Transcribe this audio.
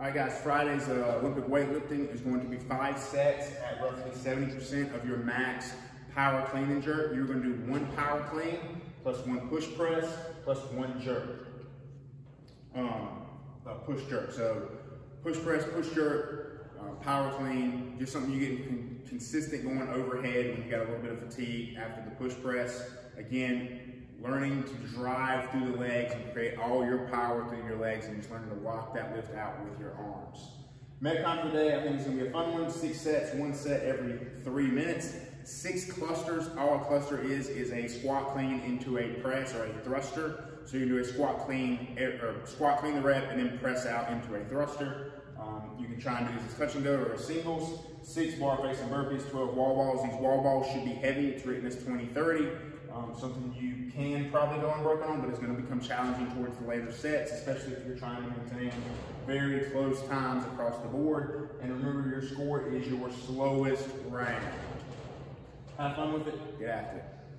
All right, guys, Friday's uh, Olympic weightlifting is going to be five sets at roughly 70% of your max power clean and jerk. You're going to do one power clean plus one push press plus one jerk. Um, push jerk. So push press, push jerk, uh, power clean, just something you get con consistent going overhead when you got a little bit of fatigue after the push press. Again, learning to drive through the legs and create all your power through your legs and just learning to lock that lift out with your arms. Metcon today, I think it's gonna be a fun one. Six sets, one set every three minutes. Six clusters, all a cluster is, is a squat clean into a press or a thruster. So you do a squat clean, or squat clean the rep and then press out into a thruster. Um, you can try and do this as touch and go or singles. Six bar facing burpees, 12 wall balls. These wall balls should be heavy. It's written as 20-30. Um, something you can probably go and work on, but it's going to become challenging towards the later sets, especially if you're trying to maintain very close times across the board. And remember, your score is your slowest round. Have fun with it. Get after it.